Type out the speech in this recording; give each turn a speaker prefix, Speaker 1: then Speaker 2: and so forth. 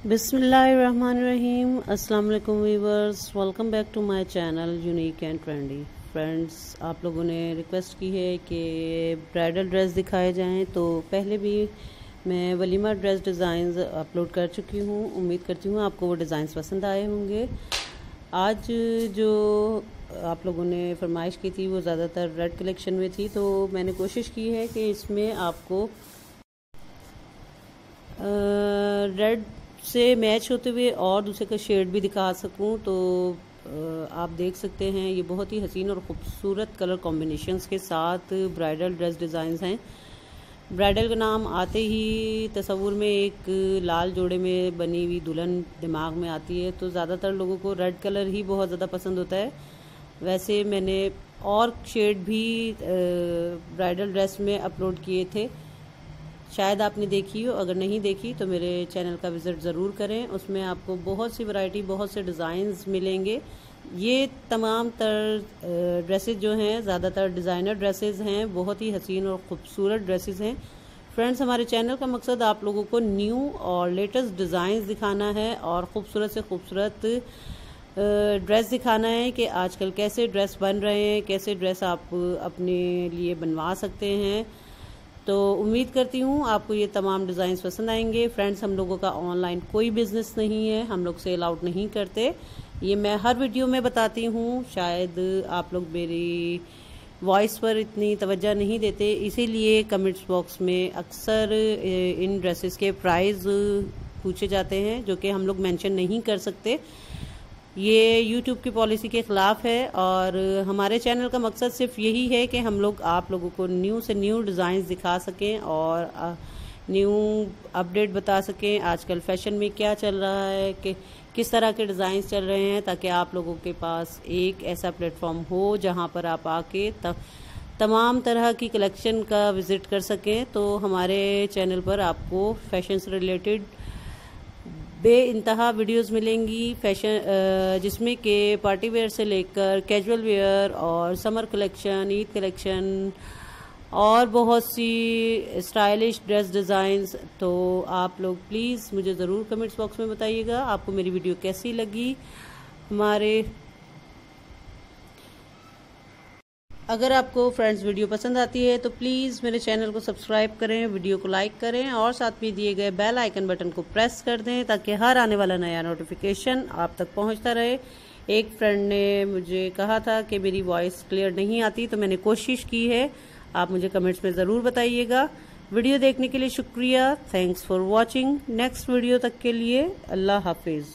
Speaker 1: बिसमीम वालेकुम viewers welcome back to my channel unique and trendy. Friends, आप लोगों ने रिक्वेस्ट की है कि ब्राइडल ड्रेस दिखाए जाएँ तो पहले भी मैं वलीमा ड्रेस डिज़ाइंस अपलोड कर चुकी हूँ। उम्मीद करती हूँ आपको वो डिज़ाइंस पसंद आए होंगे। आज जो आप लोगों ने फरमाइश की थी, वो ज़्यादातर रेड कलेक्शन में थी तो मैंने कोशिश की है कि इसमें आपको रेड से मैच होते हुए और दूसरे का शेड भी दिखा सकूँ तो आप देख सकते हैं, ये बहुत ही हसीन और ख़ूबसूरत कलर कॉम्बिनेशंस के साथ ब्राइडल ड्रेस डिज़ाइंस हैं। ब्राइडल का नाम आते ही तस्वूर में एक लाल जोड़े में बनी हुई दुल्हन दिमाग में आती है तो ज़्यादातर लोगों को रेड कलर ही बहुत ज़्यादा पसंद होता है। वैसे मैंने और शेड भी ब्राइडल ड्रेस में अपलोड किए थे। शायद आपने देखी हो, अगर नहीं देखी तो मेरे चैनल का विज़िट ज़रूर करें। उसमें आपको बहुत सी वैरायटी बहुत से डिज़ाइंस मिलेंगे। ये तमाम तर ड्रेसेस जो हैं, ज़्यादातर डिज़ाइनर ड्रेसेस हैं, बहुत ही हसीन और ख़ूबसूरत ड्रेसेस हैं। फ्रेंड्स हमारे चैनल का मकसद आप लोगों को न्यू और लेटेस्ट डिज़ाइंस दिखाना है और ख़ूबसूरत से खूबसूरत ड्रेस दिखाना है कि आजकल कैसे ड्रेस बन रहे हैं, कैसे ड्रेस आप अपने लिए बनवा सकते हैं। तो उम्मीद करती हूँ आपको ये तमाम डिज़ाइन पसंद आएँगे। फ्रेंड्स हम लोगों का ऑनलाइन कोई बिज़नेस नहीं है। हम लोग सेल आउट नहीं करते। ये मैं हर वीडियो में बताती हूँ। शायद आप लोग मेरी वॉइस पर इतनी तवज्जो नहीं देते। इसीलिए कमेंट्स बॉक्स में अक्सर इन ड्रेसेस के प्राइस पूछे जाते हैं, जो कि हम लोग मेंशन नहीं कर सकते। ये यूट्यूब की पॉलिसी के ख़िलाफ़ है और हमारे चैनल का मकसद सिर्फ़ यही है कि हम लोग आप लोगों को न्यू से न्यू डिज़ाइन दिखा सकें और न्यू अपडेट बता सकें। आजकल फ़ैशन में क्या चल रहा है, कि किस तरह के डिज़ाइन चल रहे हैं, ताकि आप लोगों के पास एक ऐसा प्लेटफॉर्म हो जहाँ पर आप आके तब तमाम तरह की कलेक्शन का विज़िट कर सकें। तो हमारे चैनल पर आपको फ़ैशन से रिलेटेड बे इंतहा वीडियोस मिलेंगी फ़ैशन जिसमें के पार्टी वेयर से लेकर कैजुअल वेयर और समर कलेक्शन, ईद कलेक्शन और बहुत सी स्टाइलिश ड्रेस डिज़ाइंस तो आप लोग प्लीज़ मुझे ज़रूर कमेंट्स बॉक्स में बताइएगा, आपको मेरी वीडियो कैसी लगी। हमारे अगर आपको फ्रेंड्स वीडियो पसंद आती है तो प्लीज़ मेरे चैनल को सब्सक्राइब करें वीडियो को लाइक करें और साथ में दिए गए बेल आइकन बटन को प्रेस कर दें ताकि हर आने वाला नया नोटिफिकेशन आप तक पहुँचता रहे। एक फ्रेंड ने मुझे कहा था कि मेरी वॉइस क्लियर नहीं आती तो मैंने कोशिश की है। आप मुझे कमेंट्स में ज़रूर बताइएगा। वीडियो देखने के लिए शुक्रिया। Thanks for watching next video तक के लिए अल्लाह हाफिज़।